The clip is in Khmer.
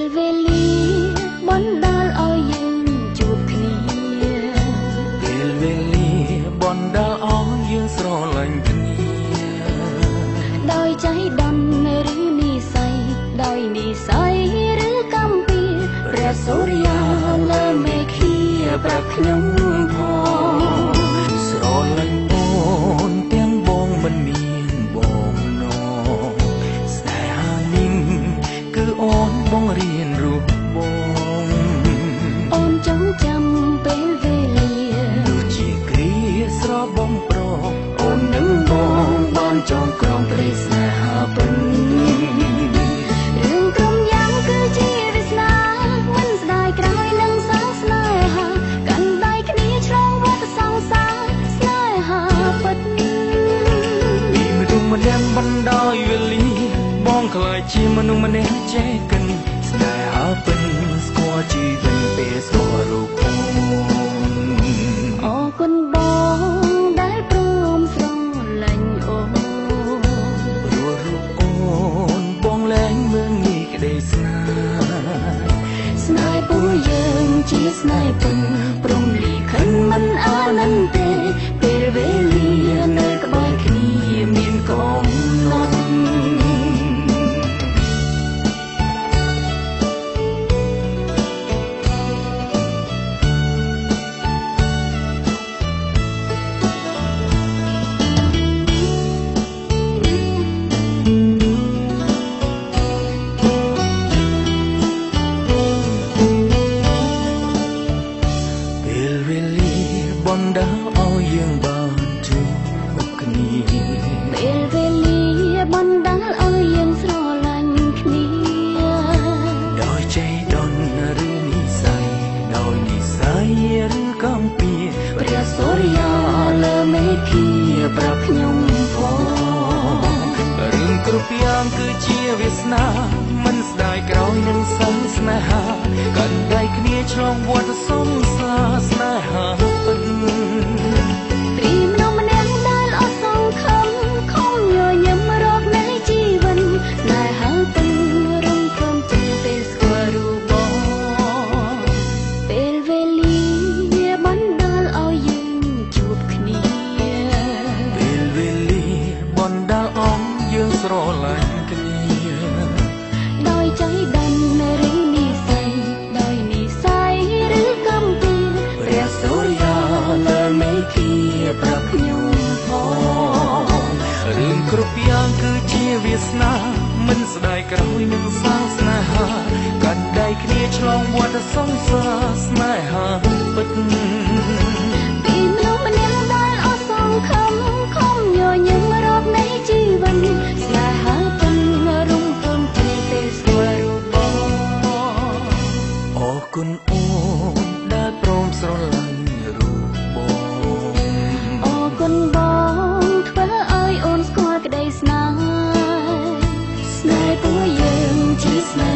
ពេលវេលាបណ្ដាលឲ្យយើងជួបគ្នាពេលវេលាបណ្ដាលឲ្យយើងស្រឡាញ់គ្នាដោយใจដំឬនិស័យដោយនិស័យឬកម្មពីព្រះសូរិយាលើមេឃាប្រខ្ញុំ ចងក្រងព្រៃស្នេហាពិនរឿងក្រុមយ៉ាងគឺជាវាសនាមិនស្ដាយក្រោយនឹងសាងស្នេហាកាន់ដៃគ្នាឆ្លងវដ្តសង្សារស្នេហាពិតពីមនុស្សម្នាក់បណ្ដោយវេលាបងខ្លាចជាមនុស្សម្នាក់ចេះកិនស្នេហាពិនស្គាល់ជីវិតពេល ជាស្នេហ៍ពិនព្រមលីខិនមិនអានន្ទទេពេលវេលានៅក្បែរគ្នាមានកំណ បណ្ដាឲ្យយើងបានជួបគ្នាពេលវេលាបណ្ដាលឲ្យយើងស្រឡាញ់គ្នាដោយใจដន់ឬនិស័យដោយនិស័យឬកំពីព្រះសូរិយាលើមេឃាប្រាប់ខ្ញុំផងរឿងគ្រប់យ៉ាងគឺជាវាសនាមិនស្ដាយក្រោយនឹងសន្ស្នេហាកាន់ដៃគ្នាឆ្លងវដ្តសង្សារស្ស្រឡាញ់គ្នាដោយใจដណ្ឌឬនិស័យដោយនិស័យឬកម្មពីព្រះសូរិយាលើមេឃាប្រាប់ខ្ញុំផងរឿងគ្រប់យ៉ាងគឺជាវាសនាមិនស្ដាយក្រោយនឹងសាងស្នេហាកាន់ដៃគ្នាឆ្លងវដ្តសង្សារស្នេហាពិត Jesus'